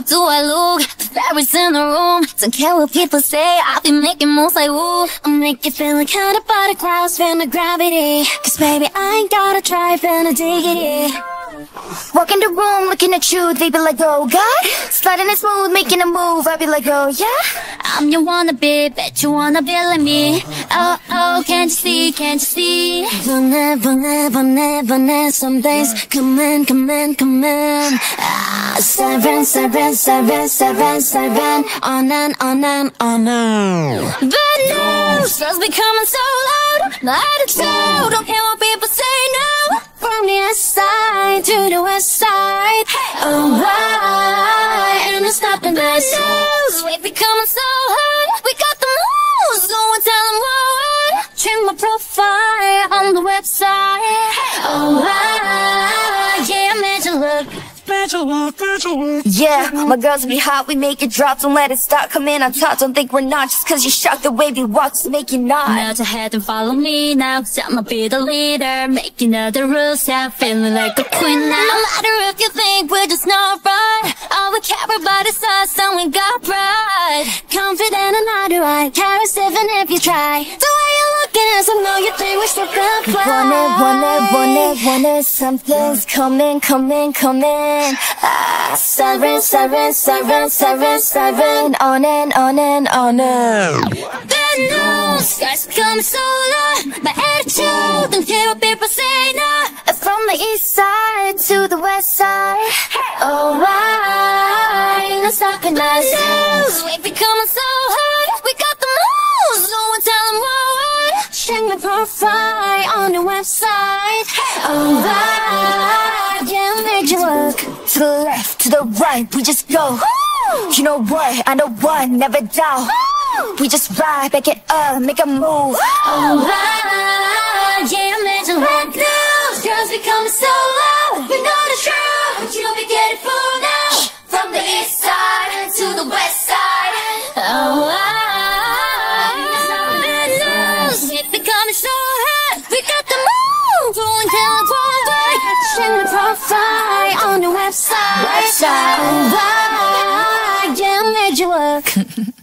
do I look? The fairies in the room. Don't care what people say I'll be making moves like woo I'll make you feel like kind of butterflies Feel the gravity. Cause baby I ain't gotta try Feel diggity. Walk in the room looking at you They be like oh god. Sliding it smooth making a move I be like oh yeah. I'm your wannabe Bet you wanna be like me. Oh oh can't you see can't you see? Never never never never some days. Come in come in come in. Ah, Seven seven seven seven seven. On and on and on and. Bad news Stress becoming so loud The attitude Don't care what people say now. From the east side to the west side. Oh why And it's stopping bad news. We becoming so high Yeah, my girls be hot, we make it drop Don't let it stop, come in on top. Don't think we're not, just cause you shock the way we walk Just make it not. Now to head and follow me now Cause I'ma be the leader Making other rules, yeah Feeling like a queen now. No matter if you think we're just not right All we care about is us and we got pride. Confident and not right Carry seven if you try The way you're looking is I know you think we should fly Want it, want it, want it, want it Something's coming, coming, coming ah, Seven, seven, seven, seven, seven. On and on and on and. Bad news, guys becoming so low My attitude, don't care what people say now. From the east side to the west side. Oh, why not stopping us? News, we becoming so high profile on the website Oh, why Yeah, I made you look. To the left, to the right, we just go. You know what, I know what, never doubt. We just ride, back it up, make a move. Oh, why Yeah, I made you look News, girls becoming so loud. We know the truth, but you'll be getting full the my profile on the website Website. Oh, I made you look